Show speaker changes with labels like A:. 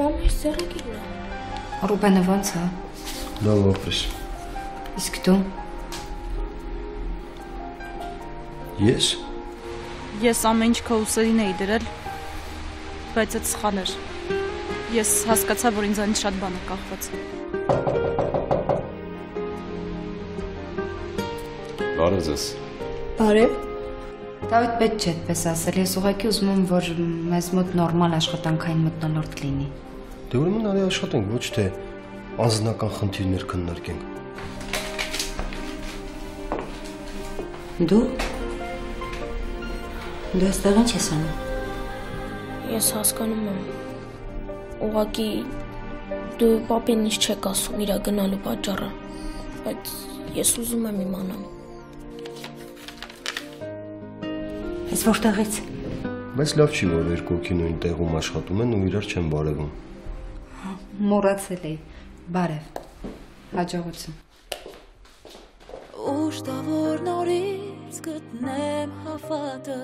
A: Մամա սերեկին է։
B: Ռուբենը ո՞նց է։
C: Լավ ապրես։
B: Իսկ դու։
C: Ես
D: Ես ամեն ինչ քո ուսերին էի դրել, բայց այդ սխալ էր։ Ես հասկացա, որ ինձանից շատ բան է կախված։
C: բարև ձեզ։
A: Բարև։
B: Դավիթ պետք չէ այդպես ասել։ Ես ուղղակի ուզում եմ, որ մեզ մոտ նորմալ աշխատանքային մտնոլորտ լինի։
C: Դե ուրեմն արի աշխատենք, ոչ թե անձնական խնդիրներ քննարկենք։
E: Դու Դու այստեղ ինչ ես անում։
A: Ես հասկանում եմ։ Ուղղակի դու պապին ինչ չեք ասում իր գնալու պատճառը, բայց ես ուզում եմ իմանալ։
E: Ես որտեղից։
C: Բայց լավ չի, որ երկու հոգի նույն տեղում աշխատում են ու իրար չեն բարևում։
B: Մոռացել էի։ Բարև։ Հաջողություն։
F: Ուշ տա որ նորից գտնեմ հավատը